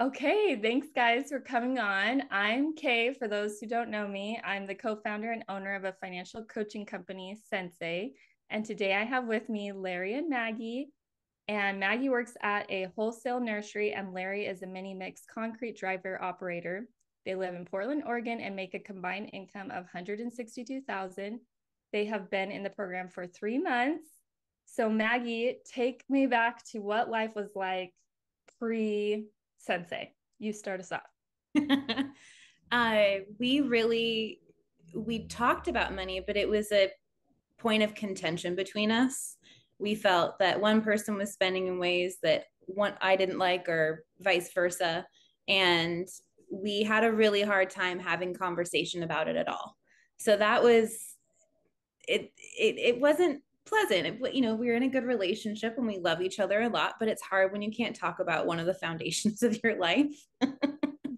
Okay, thanks guys for coming on. I'm Kay. For those who don't know me, I'm the co founder and owner of a financial coaching company, Centsei. And today I have with me Larry and Maggie. And Maggie works at a wholesale nursery, and Larry is a mini mix concrete driver operator. They live in Portland, Oregon, and make a combined income of 162,000. They have been in the program for three months. So Maggie, take me back to what life was like pre Centsei. You start us off. uh, we really we talked about money, but it was a point of contention between us. We felt that one person was spending in ways that one I didn't like, or vice versa, and we had a really hard time having conversation about it at all. So that was it. It, it wasn't pleasant. It, you know, we're in a good relationship and we love each other a lot, but it's hard when you can't talk about one of the foundations of your life.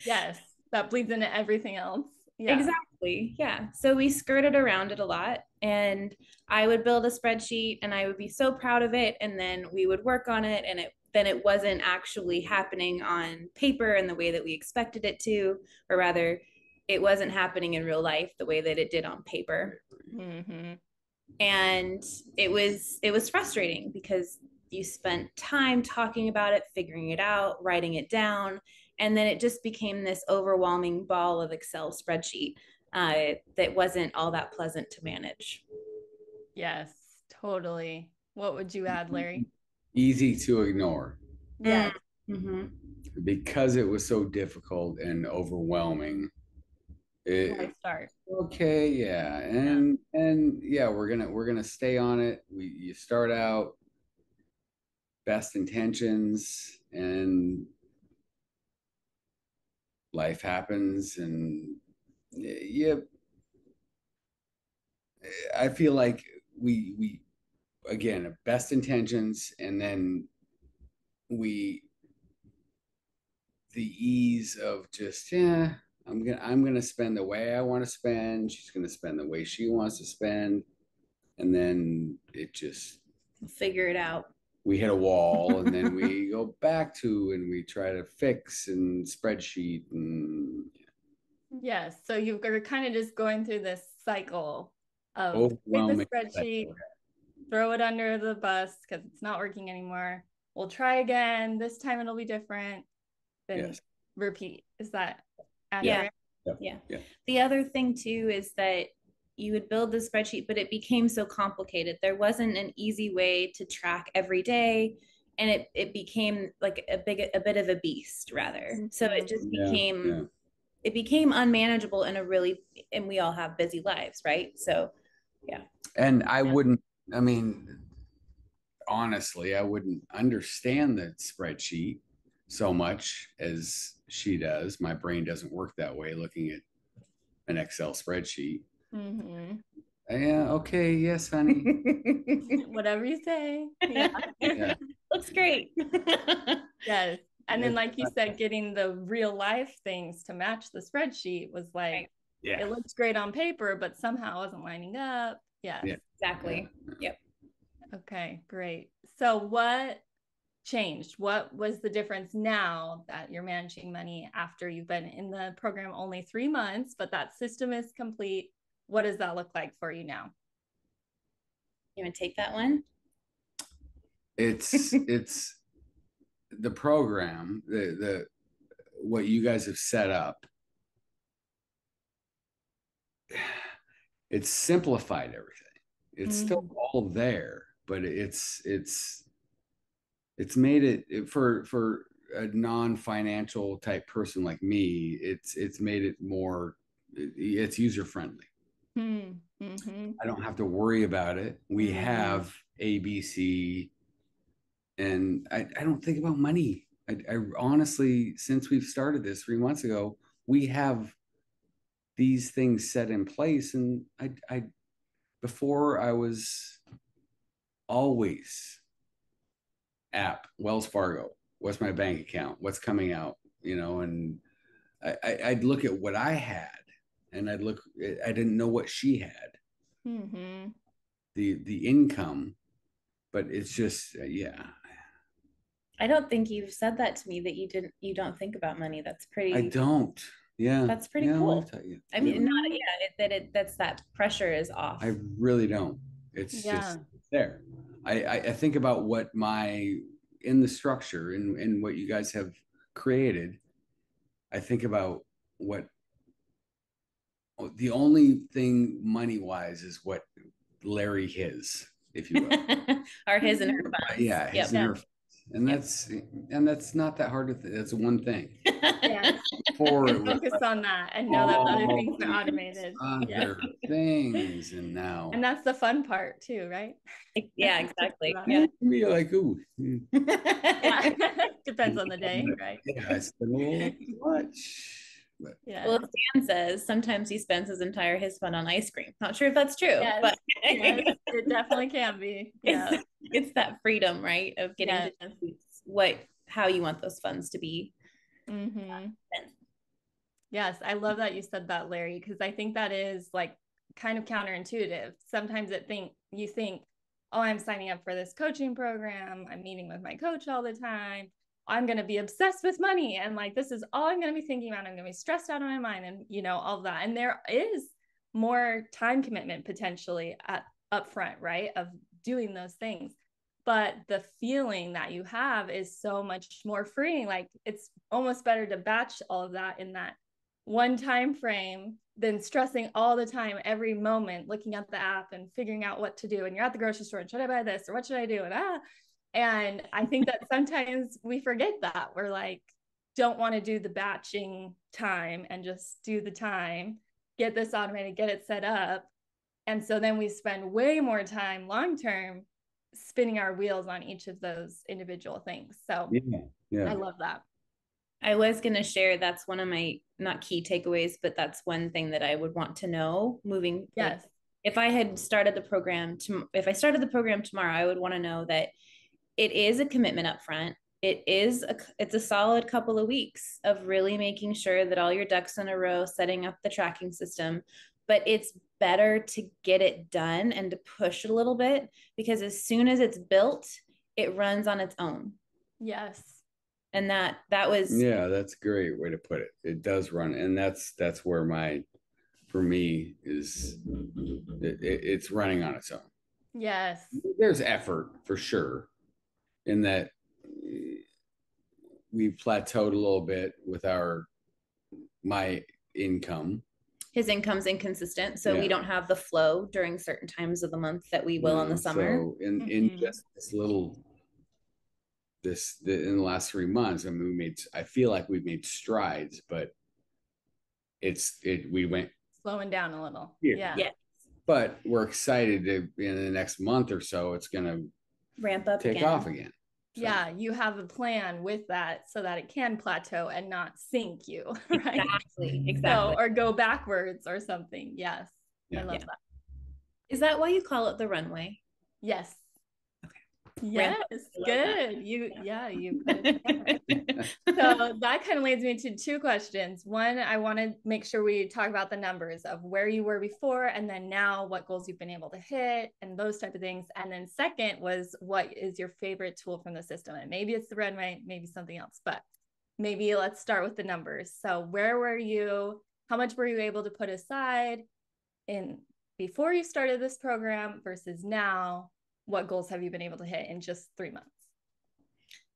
yes, that bleeds into everything else. Yeah. Exactly. Yeah. So we skirted around it a lot and I would build a spreadsheet and I would be so proud of it and then we would work on it and it then it wasn't actually happening on paper in the way that we expected it to or rather it wasn't happening in real life the way that it did on paper. Mm-hmm and it was it was frustrating because you spent time talking about it figuring it out writing it down and then it just became this overwhelming ball of excel spreadsheet uh, that wasn't all that pleasant to manage. Yes totally. What would you add larry? Easy to ignore. Yeah mm-hmm. because it was so difficult and overwhelming it, start. Okay, yeah, and yeah. and yeah, we're gonna we're gonna stay on it. We you start out best intentions, and life happens, and yeah, I feel like we we again best intentions, and then we the ease of just yeah I'm gonna I'm gonna spend the way I want to spend. She's gonna spend the way she wants to spend, and then it just figure it out. We hit a wall, and then we go back to and we try to fix and spreadsheet and. Yes, so you're kind of just going through this cycle of take the spreadsheet, throw it under the bus because it's not working anymore. We'll try again. This time it'll be different. Then yes. repeat. Is that yeah. yeah. yeah. Yeah. The other thing too is that you would build the spreadsheet, but it became so complicated. There wasn't an easy way to track every day. And it, it became like a big a bit of a beast rather. So it mm-hmm. just became yeah, yeah. it became unmanageable in a really and we all have busy lives, right? So yeah. And I yeah. wouldn't I mean honestly, I wouldn't understand the spreadsheet so much as she does. My brain doesn't work that way looking at an Excel spreadsheet. Mm-hmm. Yeah, okay, yes, honey. Whatever you say. Yeah. yeah. Looks great. yes. And then, like you said, getting the real life things to match the spreadsheet was like, yeah. it looks great on paper, but somehow wasn't lining up. Yes. Yeah. Exactly. Yep. Okay, great. So, what changed? What was the difference now that you're managing money after you've been in the program only three months, but that system is complete? What does that look like for you now? You want to take that one? It's it's the program, the the what you guys have set up. It's simplified everything. It's mm-hmm. still all there, but it's it's it's made it for for a non-financial type person like me it's it's made it more it's user friendly mm-hmm. i don't have to worry about it we mm-hmm. have abc and I, I don't think about money I, I honestly since we've started this three months ago we have these things set in place and i i before i was always app, Wells Fargo. What's my bank account? What's coming out? You know, and I, I'd look at what I had, and I'd look. I didn't know what she had. Mm-hmm. The the income, but it's just uh, yeah. I don't think you've said that to me that you didn't you don't think about money. That's pretty I don't. Yeah. That's pretty yeah, cool. tell you. I mean Yeah. not yeah, it, that it that's that pressure is off. I really don't. It's Yeah. just there. I, I I think about what my in the structure and and what you guys have created. I think about what the only thing money wise is what Larry his, if you will. Or his and her mm-hmm. funds. yeah, his Yep. and her funds. And that's and that's not that hard to th- that's one thing. Yeah. For And focus on that and know that other all things are automated. Yeah. other things, and now And that's the fun part too, right? yeah, exactly. about Yeah. be like, ooh, Yeah. Depends on the day, right? yeah, I spent a little too much. But Yeah. Well, Stan says sometimes he spends his entire his fund on ice cream. Not sure if that's true, Yes, but yes, it definitely can be. Yeah. it's, it's that freedom, right, of getting Yes. to what how you want those funds to be. Mm-hmm. Yes, I love that you said that, Larry, because I think that is like kind of counterintuitive. Sometimes it think you think, oh, I'm signing up for this coaching program. I'm meeting with my coach all the time. I'm going to be obsessed with money. And like, this is all I'm going to be thinking about. I'm going to be stressed out of my mind and, you know, all that. And there is more time commitment potentially at upfront, right? Of doing those things. But the feeling that you have is so much more freeing. Like it's almost better to batch all of that in that one time frame than stressing all the time every moment looking at the app and figuring out what to do and you're at the grocery store and should i buy this or what should i do and ah and i think that sometimes we forget that we're like don't want to do the batching time and just do the time get this automated get it set up and so then we spend way more time long term spinning our wheels on each of those individual things so yeah, yeah. i love that I was going to share that's one of my not key takeaways, but that's one thing that I would want to know moving. like, yes if I had started the program to, if I started the program tomorrow, I would want to know that it is a commitment up front. It is a, it's a solid couple of weeks of really making sure that all your ducks in a row, setting up the tracking system. But it's better to get it done and to push a little bit because as soon as it's built, it runs on its own. yes And that that was Yeah, that's a great way to put it. It does run, and that's that's where my, for me, is it, it- it's running on its own. yes There's effort for sure, in that we plateaued a little bit with our my income. his income's inconsistent, so we don't have the flow during certain times of the month that we will in the summer. So in in Mhm. just this little this the, in the last three months, I mean, we made I feel like we've made strides, but it's it we went slowing down a little. Yeah. Yeah. Yeah. but we're excited to in the next month or so it's gonna Ramp up take again. off again. So, Yeah, you have a plan with that so that it can plateau and not sink you, right? Exactly. Mm-hmm. So, Exactly. or go backwards or something. Yes. I love Yeah. that. Is that why you call it the runway? Yes. Yes. That. Good. You, yeah, you put it together. so that kind of leads me to two questions. One, I want to make sure we talk about the numbers of where you were before and then now what goals you've been able to hit and those type of things. And then second was what is your favorite tool from the system? And maybe it's the runway, maybe something else, but maybe let's start with the numbers. So where were you? How much were you able to put aside in before you started this program versus now? What goals have you been able to hit in just three months?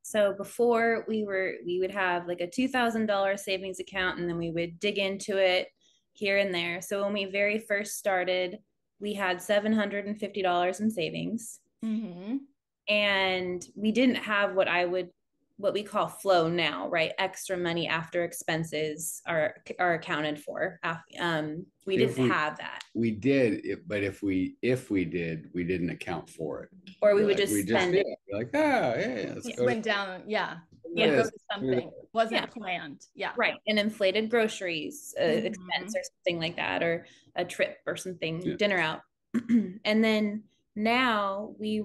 So before we were, we would have like a two thousand dollar savings account, and then we would dig into it here and there. So when we very first started, we had seven hundred and fifty dollars in savings, Mm-hmm. and we didn't have what I would what we call flow now, right? Extra money after expenses are are accounted for. Um, we If didn't we- have that, we did but if we if we did, we didn't account for it. or we We're would like, just we spend did it. We're like, ah, yeah, let's Yeah. go went down yeah Yeah. yeah go to something wasn't Yeah. planned yeah right an inflated groceries uh, Mhm. expense or something like that or a trip or something Yeah. dinner out and then now we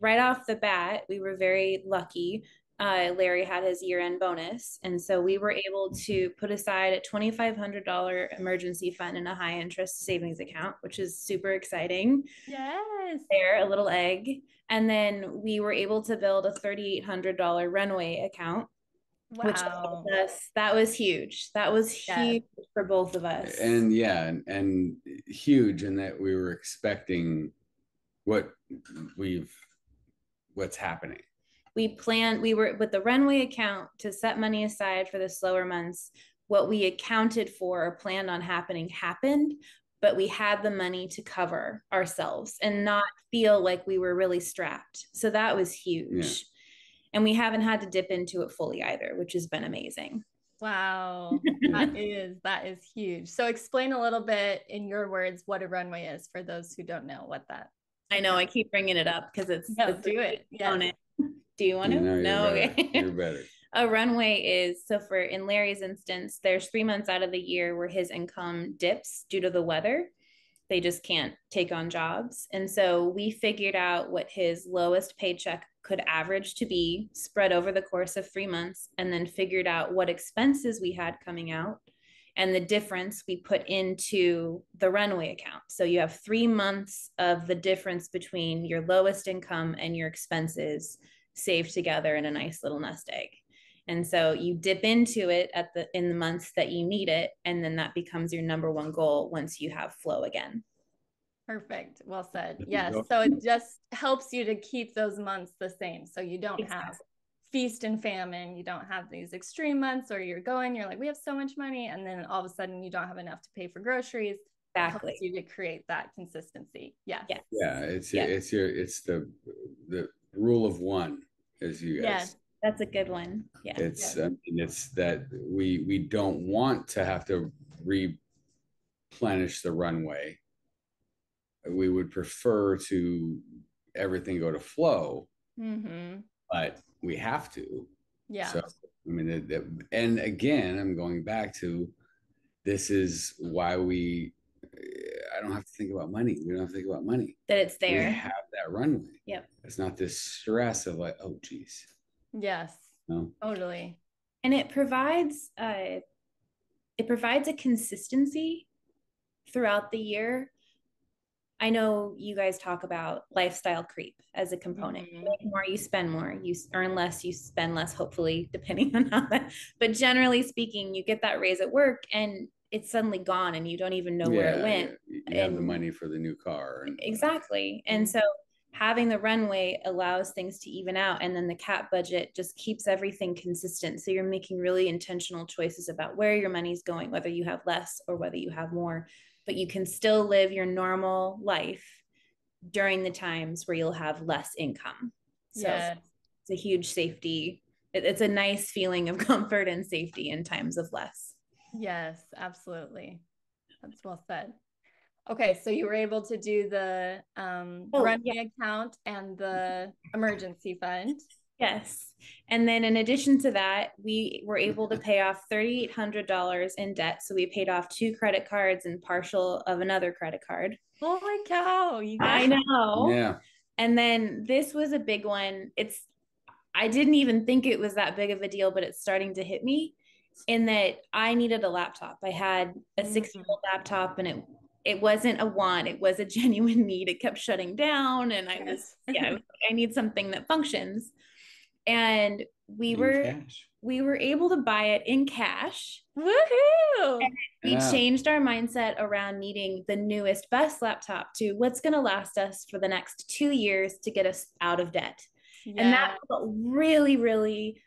right off the bat we were very lucky uh, Larry had his year end bonus. And so we were able to put aside a $2,500 emergency fund in a high interest savings account, which is super exciting. Yes. There, a little egg. And then we were able to build a $3,800 runway account. Wow. Which us, that was huge. That was Yes. huge for both of us. and yeah and, and huge in that we were expecting what we've what's happening we planned we were with the runway account to set money aside for the slower months what we accounted for or planned on happening happened but we had the money to cover ourselves and not feel like we were really strapped so that was huge Yeah. and we haven't had to dip into it fully either which has been amazing Wow. That is that is huge. So explain a little bit in your words what a runway is for those who don't know what that. i know i keep bringing it up because it's No, it's do it. Yes. do you want to know, you're no better. you're better a runway is so for in Larry's instance, there's three months out of the year where his income dips due to the weather. They just can't take on jobs. And so we figured out what his lowest paycheck could average to be spread over the course of three months, and then figured out what expenses we had coming out and the difference we put into the runway account. So you have three months of the difference between your lowest income and your expenses saved together in a nice little nest egg and so you dip into it at the in the months that you need it and then that becomes your number one goal once you have flow again Perfect. Well said. Yes. So it just helps you to keep those months the same. So you don't have Exactly. Feast and famine. You don't have these extreme months or you're going, you're like, we have so much money. And then all of a sudden you don't have enough to pay for groceries. It exactly helps you to create that consistency. Yes. Yes. yeah it's Yeah. it's your it's the the rule of one as you guys Yes. that's a good one yeah it's Yeah. I mean, it's that we we don't want to have to replenish the runway we would prefer to everything go to flow Mm-hmm. But we have to Yeah. so i mean it, it- and again i'm going back to this is why we i don't have to think about money we don't have to think about money that it's there. we have that runway Yep. it's not this stress of like oh geez yes. no Totally. and it provides uh it provides a consistency throughout the year i know you guys talk about lifestyle creep as a component Mhm. you make more you spend more you earn less you spend less hopefully depending on how that but generally speaking you get that raise at work and it's suddenly gone and you don't even know where it went yeah, you have the money for the new car and Exactly. And so having the runway allows things to even out. And then the cap budget just keeps everything consistent. So you're making really intentional choices about where your money's going, whether you have less or whether you have more, but you can still live your normal life during the times where you'll have less income. So yes. it's a huge safety. It's a nice feeling of comfort and safety in times of less. Yes, absolutely. That's well said. Okay, so you were able to do the um, Oh, runway account and the emergency fund. Yes. And then in addition to that, we were able to pay off $3,800 in debt. So we paid off two credit cards and partial of another credit card. Holy cow! You guys- I know. yeah And then this was a big one. It's, I didn't even think it was that big of a deal, but it's starting to hit me in that I needed a laptop. I had a Mhm. six year old laptop and it, it wasn't a want, it was a genuine need. It kept shutting down and I was, yeah, I was I need something that functions. And we in were, cash. we were able to buy it in cash. Woohoo! We Yeah. changed our mindset around needing the newest, best laptop to what's going to last us for the next two years to get us out of debt. And that felt really, really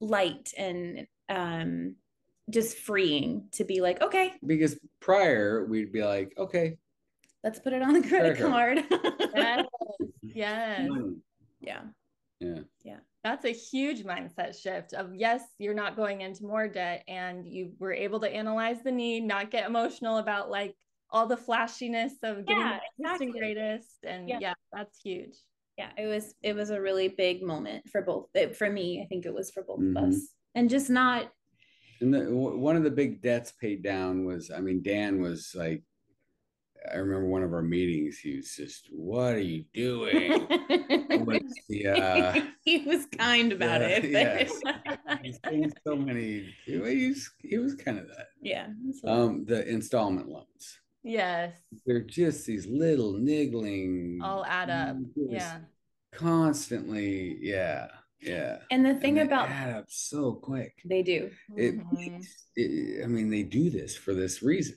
light and um, just freeing to be like, okay, because prior we'd be like okay let's put it on the credit Credit card. yes, yes. money. yeah. yeah That's a huge mindset shift of yes, you're not going into more debt and you were able to analyze the need, not get emotional about like all the flashiness of getting Yeah, the latest and greatest. And Yeah. yeah, that's huge. Yeah. It was, it was a really big moment for both, it, for me. I think it was for both Mhm. of us. And just not, and the, w- one of the big debts paid down was i mean dan was like I remember one of our meetings. He was just, "What are you doing?" yeah, uh, he was kind about it. Yes, he's saying so many. He was, he was kind of that. Yeah. Um, the installment loans. Yes. They're just these little niggling. All add up. Yeah. Constantly, yeah. Yeah. And the thing and about add up so quick. They do. It, mm-hmm. it, I mean, they do this for this reason.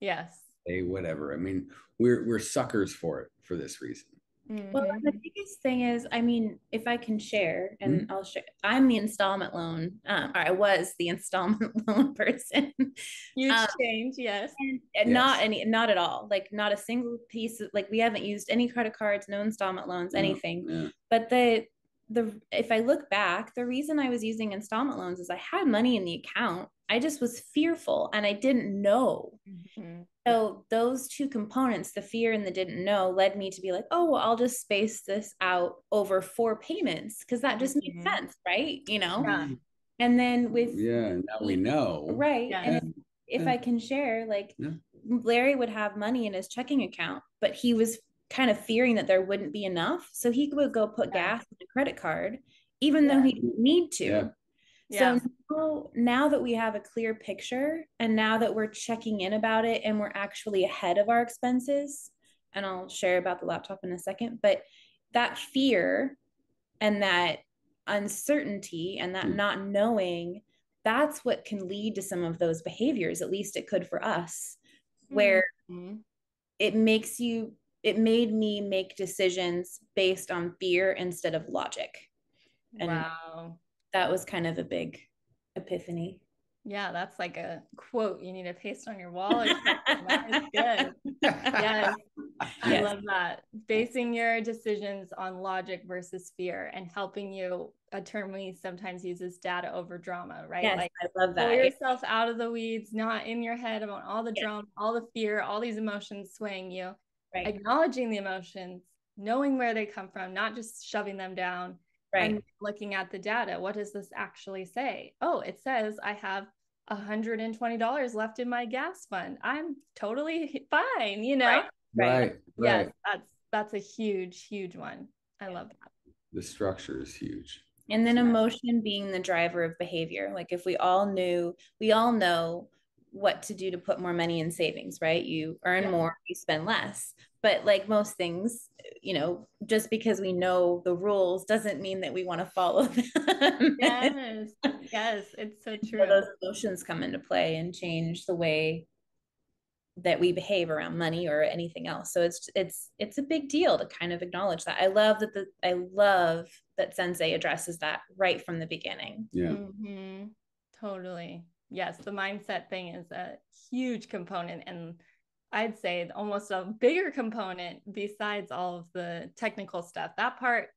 Yes. They whatever. I mean, we're we're suckers for it for this reason. Mm-hmm. Well, the biggest thing is, I mean, if I can share, and mm-hmm. I'll share, I'm the installment loan, um, or I was the installment loan person. You um, change, yes. And, and yes. not any, not at all. Like not a single piece. Of, like we haven't used any credit cards, no installment loans, anything. Yeah. But the the if I look back, the reason I was using installment loans is I had money in the account. I just was fearful and I didn't know. Mm-hmm. So those two components, the fear and the didn't know, led me to be like, oh, well, I'll just space this out over four payments because that just mm-hmm. makes sense, right? You know. Yeah. And then with yeah, now we know, right? Yeah. And if yeah. I can share, like yeah. Larry would have money in his checking account, but he was kind of fearing that there wouldn't be enough. So he would go put gas in a credit card, even yeah. though he didn't need to. Yeah. So now, now that we have a clear picture and now that we're checking in about it and we're actually ahead of our expenses, and I'll share about the laptop in a second, but that fear and that uncertainty and that mm. not knowing that's what can lead to some of those behaviors at least it could for us where mm-hmm. it makes you it made me make decisions based on fear instead of logic. And wow. That was kind of a big epiphany. Yeah, that's like a quote you need to paste on your wall. that is good. Yes. I yes. love that. Basing your decisions on logic versus fear and helping you, a term we sometimes use is data over drama, right? Yes, like I love that. Pull yourself out of the weeds, not in your head about all the yes. drama, all the fear, all these emotions swaying you, right. acknowledging the emotions, knowing where they come from, not just shoving them down. Right. And looking at the data. What does this actually say? Oh, it says I have $120 left in my gas fund. I'm totally fine, you know? Right. right. Yes, that's that's a huge, huge one. I love that. The structure is huge. And then emotion being the driver of behavior. Like if we all knew, we all know what to do to put more money in savings, right? You earn yeah. more, you spend less. But like most things, you know, just because we know the rules doesn't mean that we want to follow them. yes. Yes, it's so true. So those emotions come into play and change the way that we behave around money or anything else. So it's it's it's a big deal to kind of acknowledge that. I love that the I love that Centsei addresses that right from the beginning. Yeah. Mm-hmm. Totally yes, the mindset thing is a huge component. And I'd say almost a bigger component besides all of the technical stuff. That part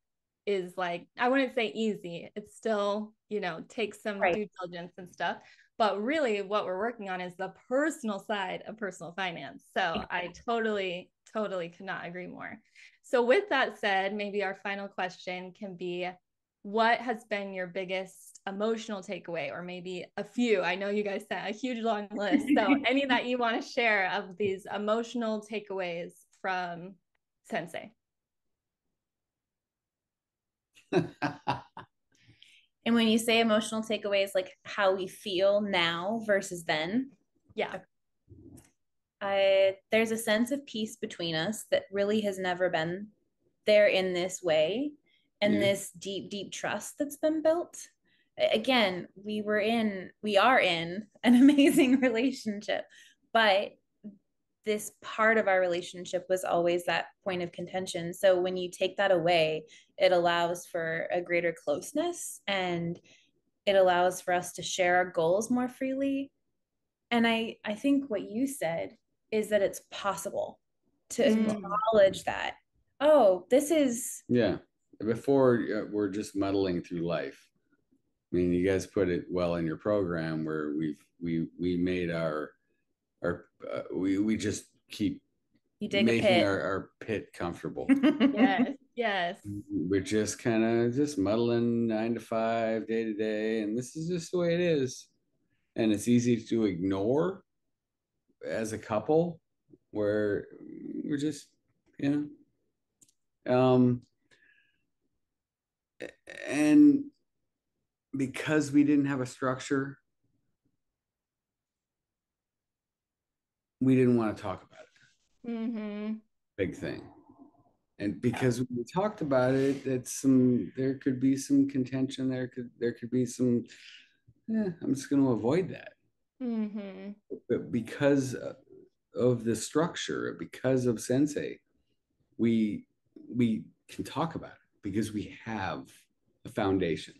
is like, I wouldn't say easy. It's still, you know, takes some right. due diligence and stuff. But really, what we're working on is the personal side of personal finance. So I totally, totally could not agree more. So, with that said, maybe our final question can be what has been your biggest emotional takeaway or maybe a few. I know you guys sent a huge long list. So any that you want to share of these emotional takeaways from Centsei? And when you say emotional takeaways like how we feel now versus then? Yeah. I, there's a sense of peace between us that really has never been there in this way and yeah. this deep deep trust that's been built again we were in we are in an amazing relationship but this part of our relationship was always that point of contention so when you take that away it allows for a greater closeness and it allows for us to share our goals more freely and i i think what you said is that it's possible to mm. acknowledge that oh this is yeah before uh, we're just muddling through life. I mean, you guys put it well in your program where we've we we made our our uh, we we just keep making our, our pit comfortable. yes, yes. We're just kind of just muddling nine to five, day to day, and this is just the way it is. And it's easy to ignore as a couple, where we're just, you know, um, and because we didn't have a structure, we didn't want to talk about it. Mm-hmm. Big thing. And because we talked about it, that some there could be some contention. There could there could be some. Yeah, I'm just going to avoid that. Mm-hmm. But because of the structure, because of Centsei, we we can talk about it because we have a foundation.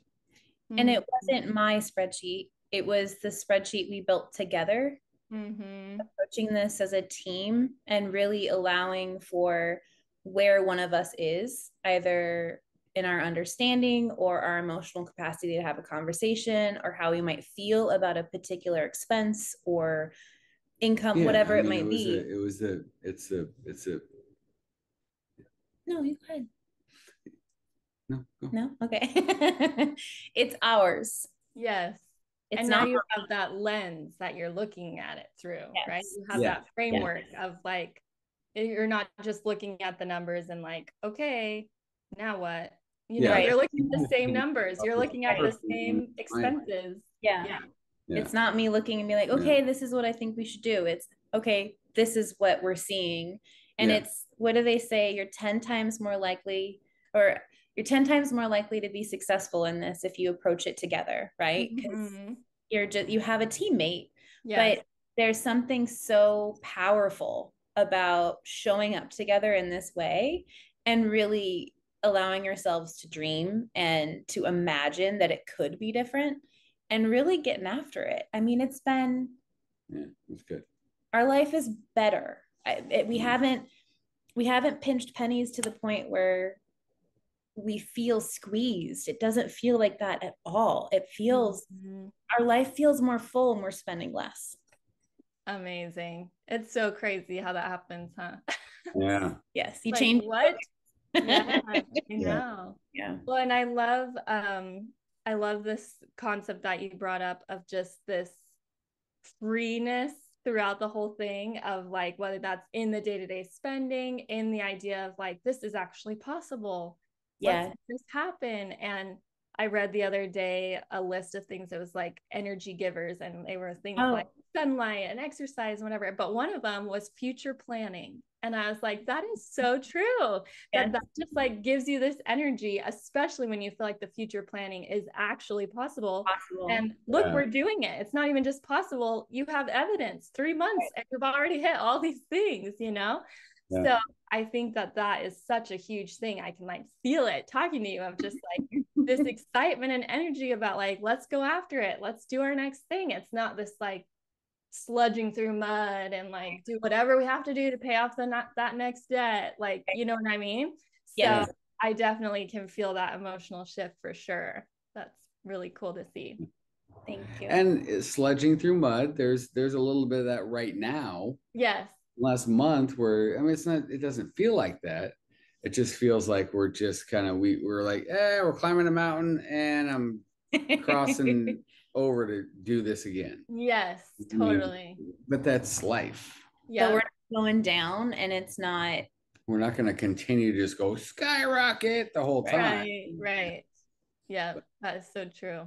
And it wasn't my spreadsheet. It was the spreadsheet we built together Mm-hmm. approaching this as a team and really allowing for where one of us is, either in our understanding or our emotional capacity to have a conversation or how we might feel about a particular expense or income, Yeah, whatever I it might was be. a- it was a it's a it's a no, you go ahead. No go. No, okay. it's ours. Yes. It's and now you have that lens that you're looking at it through, right? You have Yeah. that framework of like, eh, you're not just looking at the numbers and like, okay, now what? You know, Yeah. you're looking at the same numbers. You're looking at the same expenses. yeah. Yeah. Yeah. It's not me looking and be like, Yeah. okay, this is what I think we should do. It's okay, this is what we're seeing. And Yeah. it's what do they say? You're 10 times more likely, or you're 10 times more likely to be successful in this if you approach it together, right? Because Mhm. you're just you have a teammate. Yes. But there's something so powerful about showing up together in this way and really allowing yourselves to dream and to imagine that it could be different and really getting after it. I mean, it's been Yeah, it's good. our life is better. I, it, we haven't we haven't pinched pennies to the point where we feel squeezed. It doesn't feel like that at all. It feels Mhm. our life feels more full and we're spending less. amazing. It's so crazy how that happens, huh? Yeah. Yes, you Like, change what? Yeah, I Yeah. know. yeah. Well, and I love um I love this concept that you brought up of just this freeness throughout the whole thing of like whether that's in the day-to-day spending, in the idea of like this is actually possible. Yeah. Let's this happen. And I read the other day a list of things that was like energy givers and they were things Oh. like sunlight and exercise and whatever. But one of them was future planning. And I was like, that is so true that Yes. that just like gives you this energy, especially when you feel like the future planning is actually possible. Possible. And look, Yeah. we're doing it. It's not even just possible. You have evidence, three months, and you've already hit all these things, you know? Yeah. So I think that that is such a huge thing. I can like feel it talking to you of just like this excitement and energy about like, let's go after it. Let's do our next thing. It's not this like sludging through mud and like do whatever we have to do to pay off the not that next debt. Like, you know what I mean? Yes. So I definitely can feel that emotional shift for sure. That's really cool to see. Mm. Thank you. And eh, sludging through mud, there's there's a little bit of that right now. Yes. Last month, where I mean, it's not. It doesn't feel like that. It just feels like we're just kind of we we're like, eh, we're climbing a mountain, and I'm crossing over to do this again. Yes, I mean, totally. But that's life. but Yeah. we're not going down and it's not We're not going to continue to just go skyrocket the whole time. Right, right. Yeah, that is so true.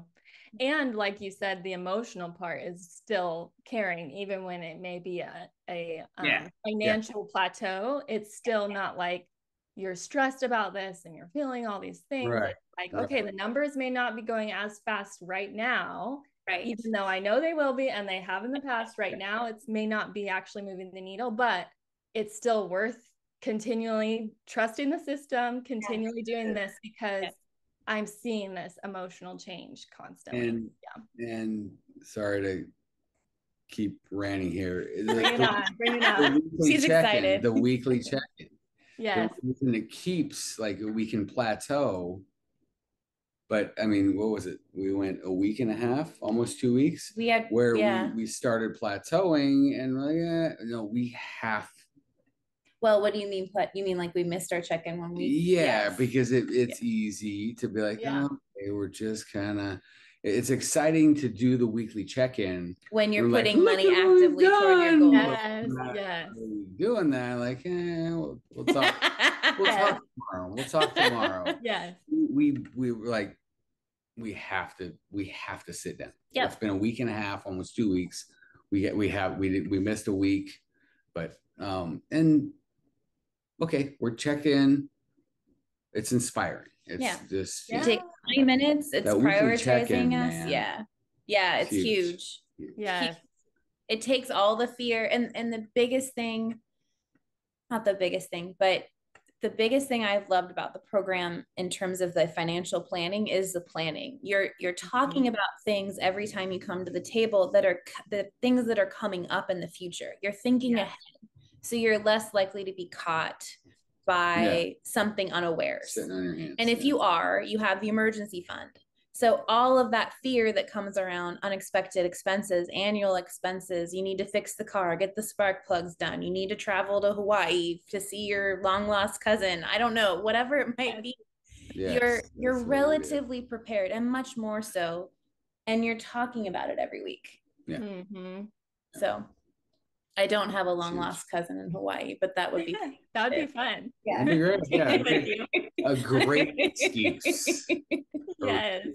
And like you said, the emotional part is still caring even when it may be a, a um, Yeah, financial plateau. It's still not like you're stressed about this and you're feeling all these things. Right, like, right. okay, the numbers may not be going as fast right now, right. even though I know they will be and they have in the past. Right now, it's may not be actually moving the needle, but it's still worth continually trusting the system, continually doing this because Yes. I'm seeing this emotional change constantly. And yeah. and sorry to keep ranting here. bring it on, bring it The on. weekly She's check-in, excited. The weekly check-in. Yes. The reason it keeps like we can plateau. But I mean, what was it? We went a week and a half, almost two weeks, We had where yeah. we, we started plateauing and like, eh, no, we have Well, what do you mean? Put you mean like we missed our check-in one week? Yeah, Yes. because it, it's easy to be like, Yeah. oh, okay, we're just kind of, it's exciting to do the weekly check-in when you're We're putting "Look money at what actively toward your done." goal. Yes, yes. really doing that. Like, eh, we'll, we'll talk. We'll talk tomorrow. We'll talk tomorrow. Yes. we we were like we have to we have to sit down Yeah. it's been a week and a half almost two weeks we get we have we did we missed a week but um and okay we're checked in it's inspiring it's Yeah. just Yeah. It takes 20 minutes. It's prioritizing check-in, us. man. Yeah. Yeah, it's Huge. huge. Yes. It takes all the fear and and the biggest thing not the biggest thing, but the biggest thing I've loved about the program in terms of the financial planning is the planning. You're you're talking mm-hmm. about things every time you come to the table that are the things that are coming up in the future. You're thinking Yeah. ahead. So you're less likely to be caught by something unawares. sitting on your hands And if yeah. you are, you have the emergency fund. So all of that fear that comes around unexpected expenses, annual expenses, you need to fix the car, get the spark plugs done, you need to travel to Hawaii to see your long lost cousin. I don't know, whatever it might be. Yes, you're you're what it is. relatively prepared and much more so and you're talking about it every week. Yeah. Mhm. So I don't have a long lost cousin in Hawaii, but that would be That would be fun. That'd be great. Yeah, With okay. you. a great excuse Yes.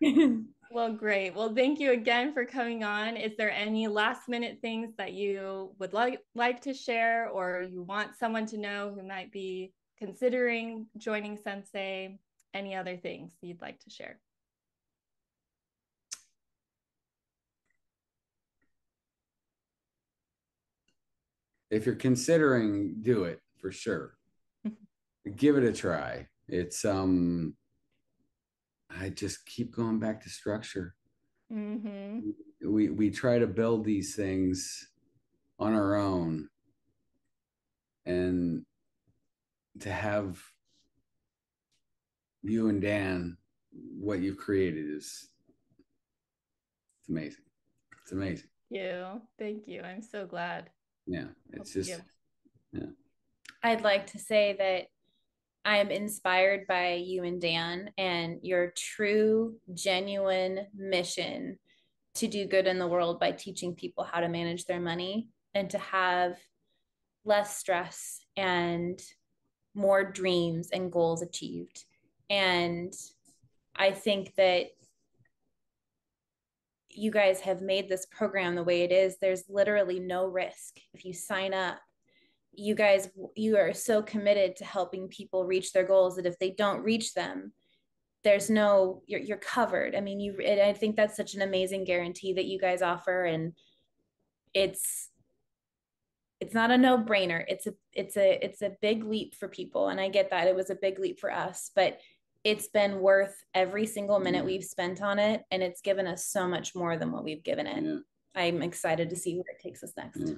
Well, great. Well, thank you again for coming on. Is there any last minute things that you would like like to share or you want someone to know who might be considering joining Centsei? Any other things you'd like to share? If you're considering do it for sure give it a try it's um i just keep going back to structure Mm-hmm. we we try to build these things on our own and to have you and dan what you've created is it's amazing it's amazing You. Thank you. I'm so glad. Yeah it's just yeah I'd like to say that I am inspired by you and Dan and your true, genuine mission to do good in the world by teaching people how to manage their money and to have less stress and more dreams and goals achieved. And I think that you guys have made this program the way it is. There's literally no risk. If you sign up, you guys you are so committed to helping people reach their goals that if they don't reach them there's no you're, you're covered i mean you i think that's such an amazing guarantee that you guys offer and it's it's not a no-brainer it's a it's a it's a big leap for people and i get that it was a big leap for us but it's been worth every single minute mm. we've spent on it and it's given us so much more than what we've given it. Yeah i'm excited to see where it takes us next. Yeah.